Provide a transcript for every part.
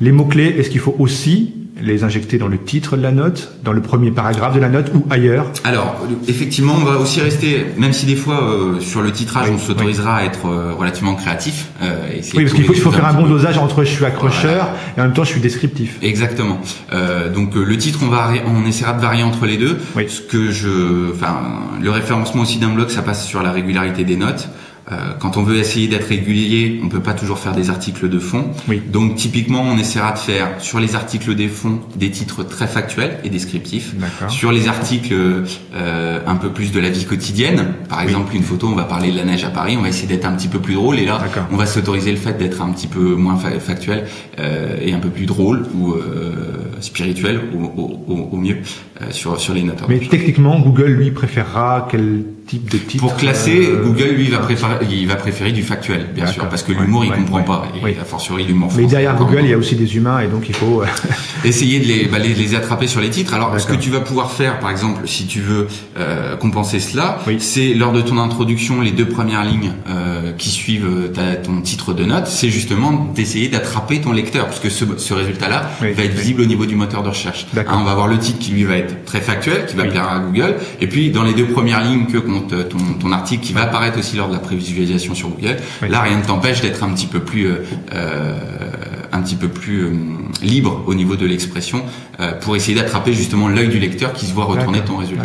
Les mots-clés, est-ce qu'il faut aussi les injecter dans le titre de la note, dans le premier paragraphe de la note ou ailleurs? Alors, effectivement, on va aussi rester, même si des fois euh, sur le titrage, on s'autorisera à être euh, relativement créatif. Euh, oui, parce qu'il faut, faut faire un bon dosage entre je suis accrocheur et en même temps je suis descriptif. Exactement. Euh, donc le titre, on va, on essaiera de varier entre les deux. Oui. Ce que je, enfin, le référencement aussi d'un blog, ça passe sur la régularité des notes. Euh, quand on veut essayer d'être régulier, on peut pas toujours faire des articles de fond. Oui. Donc typiquement, on essaiera de faire sur les articles des fonds des titres très factuels et descriptifs. Sur les articles euh, un peu plus de la vie quotidienne, par exemple une photo, on va parler de la neige à Paris, on va essayer d'être un petit peu plus drôle et là, on va s'autoriser le fait d'être un petit peu moins factuel euh, et un peu plus drôle ou euh, spirituel au, au, au mieux euh, sur sur les notes. Mais techniquement, Google lui préférera quel type de titre Pour classer, euh, Google lui va préférer il va préférer du factuel, bien sûr, parce que l'humour il comprend pas et a fortiori l'humour. Mais derrière Google, il y a aussi des humains et donc il faut essayer de les, bah, les, les attraper sur les titres. Alors ce que tu vas pouvoir faire, par exemple, si tu veux euh, compenser cela, c'est lors de ton introduction, les deux premières lignes euh, qui suivent ta, ton titre de note, c'est justement d'essayer d'attraper ton lecteur, parce que ce, ce résultat-là va être visible au niveau du moteur de recherche. Hein, on va avoir le titre qui lui va être très factuel, qui va plaire à Google, et puis dans les deux premières lignes que compte ton, ton article, qui va apparaître aussi lors de la prévisualisation sur Google, là rien ne t'empêche d'être un petit peu plus euh, euh un petit peu plus euh, libre au niveau de l'expression euh, pour essayer d'attraper justement l'œil du lecteur qui se voit retourner ton résultat.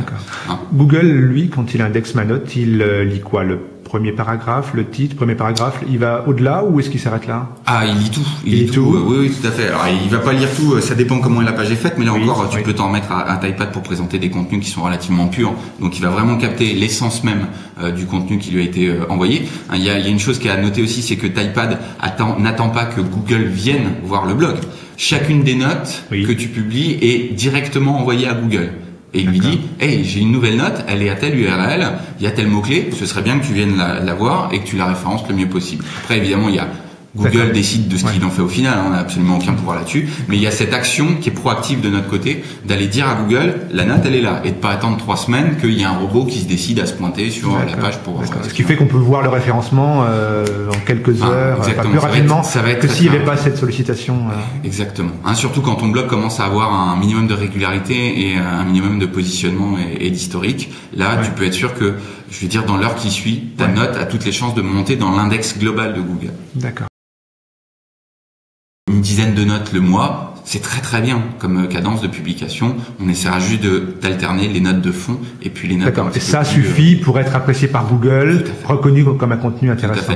Hein Google, lui, quand il indexe ma note, il lit quoi? Le premier paragraphe, le titre, premier paragraphe, il va au-delà ou est-ce qu'il s'arrête là? Ah, il lit tout. Il, lit, tout. oui, oui, tout à fait. Alors, il va pas lire tout. Ça dépend comment la page est faite, mais là encore, tu peux t'en mettre à un iPad pour présenter des contenus qui sont relativement purs. Donc, il va vraiment capter l'essence même euh, du contenu qui lui a été euh, envoyé. Hein, il y, a, il y, a, une chose qui est à noter aussi, c'est que Typepad n'attend pas que Google vienne voir le blog. Chacune des notes que tu publies est directement envoyée à Google et il lui dit hey j'ai une nouvelle note elle est à telle URL il y a tel mot clé ce serait bien que tu viennes la, la voir et que tu la références le mieux possible. Après évidemment il y a Google décide de ce qu'il en fait au final, hein, on n'a absolument aucun pouvoir là-dessus, mais il y a cette action qui est proactive de notre côté, d'aller dire à Google, la note elle est là, et de pas attendre trois semaines qu'il y a un robot qui se décide à se pointer sur la page pour... Euh, ce qui fait qu'on peut voir le référencement euh, en quelques ah, heures, pas plus rapidement ça va être, que s'il n'y avait pas cette sollicitation. Euh. Exactement. Hein, surtout quand ton blog commence à avoir un minimum de régularité et un minimum de positionnement et, d'historique, là tu peux être sûr que, je veux dire, dans l'heure qui suit, ta note a toutes les chances de monter dans l'index global de Google. D'accord une dizaine de notes le mois, c'est très très bien comme cadence de publication. On essaiera juste d'alterner les notes de fond et puis les notes. D'accord. Et ça suffit pour être apprécié par Google, reconnu comme un contenu intéressant.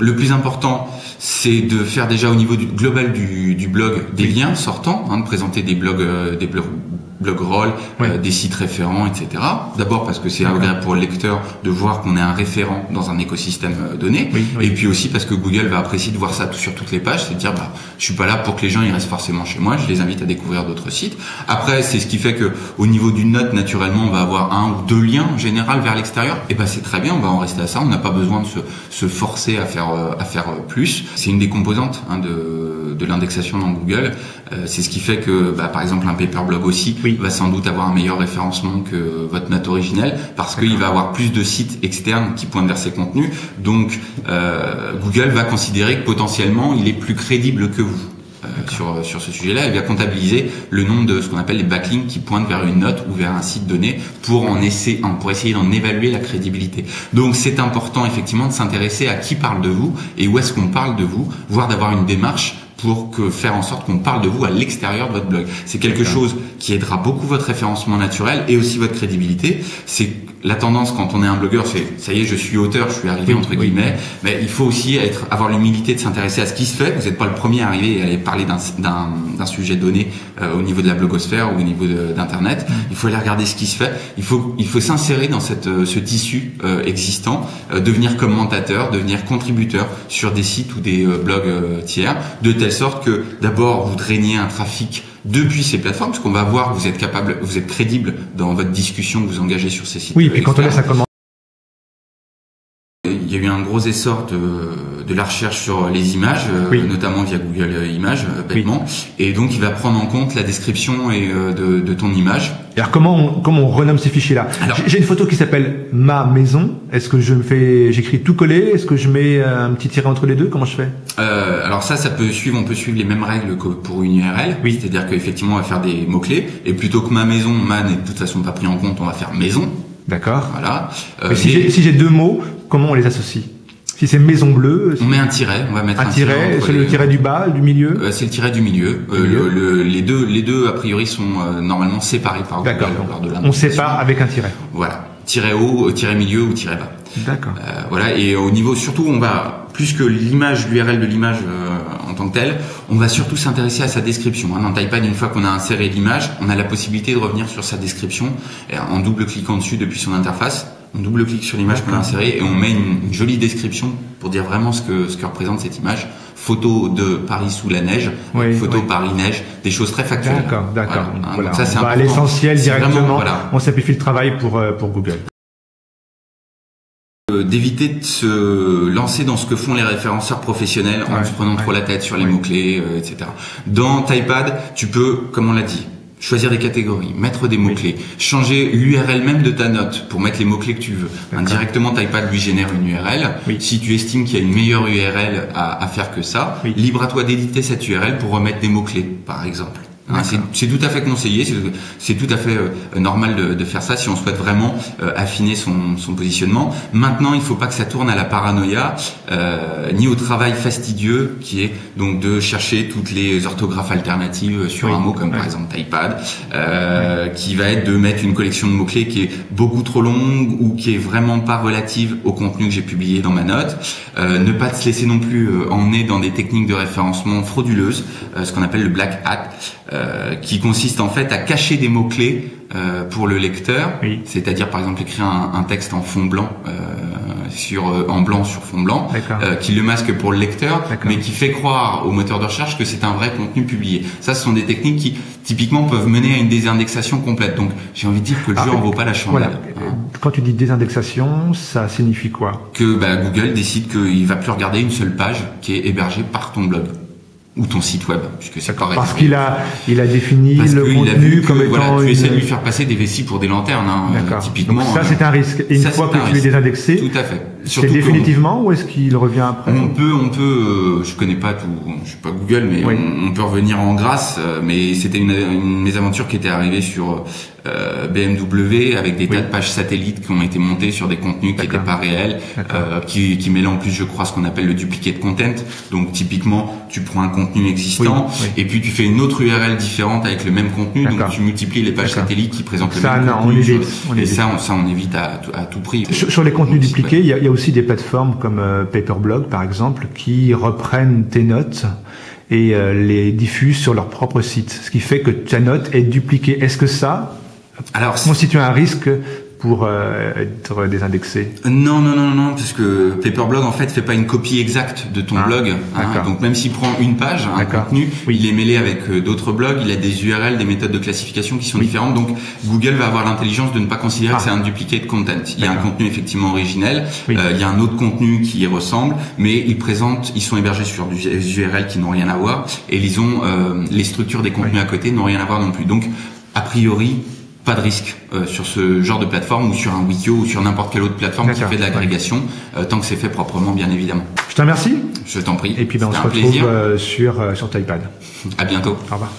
Le plus important, c'est de faire déjà au niveau du global du, blog des liens sortants, hein, de présenter des blogs, euh, des blogs blog roll, euh, des sites référents, etc. D'abord parce que c'est agréable pour le lecteur de voir qu'on est un référent dans un écosystème euh, donné, et puis aussi parce que Google va apprécier de voir ça sur toutes les pages, c'est à dire bah je suis pas là pour que les gens ils restent forcément chez moi, je les invite à découvrir d'autres sites. Après c'est ce qui fait que au niveau d'une note naturellement on va avoir un ou deux liens en général vers l'extérieur, et ben c'est très bien, on va en rester à ça, on n'a pas besoin de se, se forcer à faire euh, à faire plus. C'est une des composantes hein, de, de l'indexation dans Google. c'est ce qui fait que bah, par exemple un paper blog aussi va sans doute avoir un meilleur référencement que votre note originelle parce qu'il va avoir plus de sites externes qui pointent vers ses contenus. Donc euh, Google va considérer que potentiellement il est plus crédible que vous. Euh, sur, sur ce sujet-là, il va comptabiliser le nombre de ce qu'on appelle les backlinks qui pointent vers une note ou vers un site donné pour en essayer, pour essayer d'en évaluer la crédibilité. Donc c'est important effectivement de s'intéresser à qui parle de vous et où est-ce qu'on parle de vous, voire d'avoir une démarche pour que faire en sorte qu'on parle de vous à l'extérieur de votre blog. C'est quelque chose qui aidera beaucoup votre référencement naturel et aussi votre crédibilité. C'est la tendance quand on est un blogueur, c'est ça y est, je suis auteur, je suis arrivé entre guillemets. Mais il faut aussi être avoir l'humilité de s'intéresser à ce qui se fait. Vous n'êtes pas le premier à arriver et aller parler d'un sujet donné euh, au niveau de la blogosphère ou au niveau d'internet. Mm. Il faut aller regarder ce qui se fait. Il faut il faut s'insérer dans cette euh, ce tissu euh, existant, devenir commentateur, devenir contributeur sur des sites ou des blogs tiers, de telle sorte que d'abord vous drainiez un trafic depuis ces plateformes, parce qu'on va voir que vous êtes capable, vous êtes crédible dans votre discussion, vous engagez sur ces sites. Oui, et puis quand on laisse il y a eu un gros essor de, de la recherche sur les images, euh, notamment via Google Images, euh, bêtement. Et donc, il va prendre en compte la description et de, de ton image. alors, comment on, comment on renomme ces fichiers-là? J'ai une photo qui s'appelle ma maison. Est-ce que je me fais, j'écris tout collé? Est-ce que je mets un petit tiret entre les deux? Comment je fais? Euh, Alors ça, ça peut suivre. On peut suivre les mêmes règles que pour une URL. Oui. C'est-à-dire qu'effectivement, on va faire des mots clés. Et plutôt que ma maison, ma n'est de toute façon pas pris en compte, on va faire maison. D'accord. Voilà. Euh, si j'ai deux mots, comment on les associe si c'est maison bleue, on met un tiret. On va mettre un, tiret. c'est le tiret du bas, du milieu. Euh, c'est le tiret du milieu. Euh, les deux, les deux a priori sont normalement séparés par D'accord. On sépare avec un tiret. Voilà. Tiret haut, tiret milieu ou tiret bas. D'accord. voilà. Et au niveau, surtout, on va plus que l'image, l'URL de l'image en tant que telle, on va surtout s'intéresser à sa description. Hein. Dans Typepad, une fois qu'on a inséré l'image, on a la possibilité de revenir sur sa description en double-cliquant dessus depuis son interface. On double-clique sur l'image qu'on a insérée et on met une, jolie description pour dire vraiment ce que, ce que représente cette image. Photo de Paris sous la neige, photo Paris neige, des choses très factuelles. D'accord, d'accord. Voilà. Ça, c'est à l'essentiel directement. On simplifie le travail pour, euh, pour Google. Euh, d'éviter de se lancer dans ce que font les référenceurs professionnels en se prenant trop la tête sur les mots-clés, euh, etc. Dans Typepad, tu peux, comme on l'a dit, choisir des catégories, mettre des mots-clés, changer l'URL même de ta note pour mettre les mots-clés que tu veux. Indirectement, Typepad lui génère une URL. Si tu estimes qu'il y a une meilleure URL à, à faire que ça, libre à toi d'éditer cette URL pour remettre des mots-clés, par exemple. Hein, c'est tout à fait conseillé, c'est tout à fait euh, normal de, de, faire ça si on souhaite vraiment euh, affiner son, son, positionnement. Maintenant, il ne faut pas que ça tourne à la paranoïa euh, ni au travail fastidieux qui est donc de chercher toutes les orthographes alternatives sur un mot comme par exemple iPad, euh, qui va être de mettre une collection de mots clés qui est beaucoup trop longue ou qui est vraiment pas relative au contenu que j'ai publié dans ma note. ne pas se laisser non plus emmener dans des techniques de référencement frauduleuses, ce qu'on appelle le black hat. Euh, qui consiste en fait à cacher des mots clés euh, pour le lecteur, c'est-à-dire par exemple écrire un, un, texte en fond blanc euh, sur en blanc sur fond blanc, qui le masque pour le lecteur, mais qui fait croire au moteur de recherche que c'est un vrai contenu publié. Ça, ce sont des techniques qui typiquement peuvent mener à une désindexation complète. Donc j'ai envie de dire que le ah, jeu en vaut pas la chandelle. Voilà. Quand tu dis désindexation, ça signifie quoi? Que bah, Google décide qu'il va plus regarder une seule page qui est hébergée par ton blog ou ton site web, puisque c'est correct. Parce qu'il a, il a défini le contenu comme étant voilà, tu essaies de lui faire passer des vessies pour des lanternes, hein, typiquement. ça, c'est un risque. Et une fois que tu es désindexé, tout à fait. C'est définitivement ou est-ce qu'il revient après On peut, on peut. Euh, je connais pas tout. Je suis pas Google, mais on, peut revenir en grâce. Euh, mais c'était une, une mésaventure qui était arrivée sur euh, BMW avec des tas de pages satellites qui ont été montées sur des contenus qui n'étaient pas réels, euh, qui, qui mêlaient en plus, je crois, ce qu'on appelle le duplicate content. Donc typiquement, tu prends un contenu existant et puis tu fais une autre URL différente avec le même contenu, donc tu multiplies les pages satellites qui présentent le même contenu. et ça, on, ça, on évite à, à tout prix. Sur, les contenus dupliqués, il y, a, il y, a, aussi des plateformes comme euh, Paperblog, par exemple, qui reprennent tes notes et euh, les diffusent sur leur propre site, ce qui fait que ta note est dupliquée. Est-ce que ça, alors, constitue un risque pour euh, être désindexé Non, non, non, non, parce que Paperblog en fait fait pas une copie exacte de ton ah, blog. Hein, donc même s'il prend une page, un contenu, il est mêlé avec euh, d'autres blogs, il a des URL, des méthodes de classification qui sont différentes. Donc Google va avoir l'intelligence de ne pas considérer que ah. c'est un duplicate content. Il y a un contenu effectivement originel, euh, il y a un autre contenu qui y ressemble, mais ils présentent, ils sont hébergés sur des URL qui n'ont rien à voir et ils ont les structures des contenus à côté n'ont rien à voir non plus. Donc a priori, pas de risque euh, sur ce genre de plateforme ou sur un Wikio ou sur n'importe quelle autre plateforme qui fait de l'agrégation, euh, tant que c'est fait proprement, bien évidemment. Je te remercie. Je t'en prie. Et puis ben, on se retrouve euh, sur, sur Typepad. À bientôt. Au revoir.